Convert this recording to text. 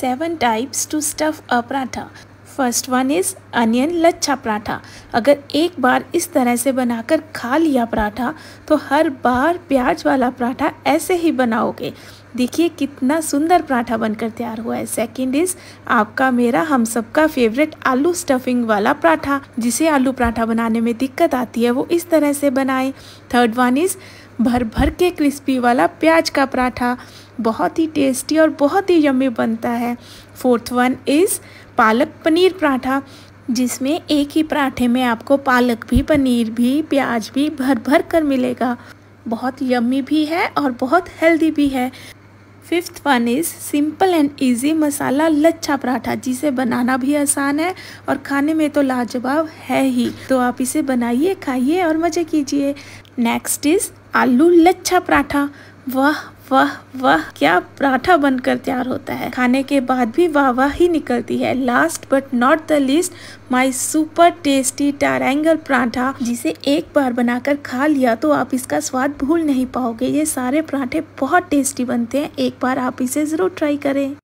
Seven types to stuff a paratha first one is onion lachha paratha अगर एक बार इस तरह से बनाकर खा लिया पराठा तो हर बार प्याज वाला पराठा ऐसे ही बनाओगे। देखिए कितना सुंदर पराठा बनकर तैयार हुआ है। सेकंड इज़ आपका, मेरा, हम सबका फेवरेट आलू स्टफिंग वाला पराठा। जिसे आलू पराठा बनाने में दिक्कत आती है, वो इस तरह से बनाएँ। थर्ड वन इज़ भर भर के क्रिस्पी वाला प्याज का पराठा। बहुत ही टेस्टी और बहुत ही यम्मी बनता है। Fourth one is palak paneer paratha, जिसमें एक ही पराठे में आपको पालक भी, पनीर भी, प्याज भी भर भर कर मिलेगा। बहुत यम्मी भी है और बहुत हेल्दी भी है। Fifth one is simple and easy masala lachha paratha जिसे बनाना भी आसान है और खाने में तो लाजवाब है ही। तो आप इसे बनाइए, खाइए और मज़े कीजिए। नेक्स्ट इज़ आलू लच्छा पराठा। वाह वाह वाह क्या पराठा बनकर तैयार होता है? खाने के बाद भी वाह वाह ही निकलती है। Last but not the list my super tasty triangle paratha, जिसे एक बार बनाकर खा लिया तो आप इसका स्वाद भूल नहीं पाओगे। ये सारे पराठे बहुत टेस्टी बनते हैं। एक बार आप इसे ज़रूर ट्राई करें।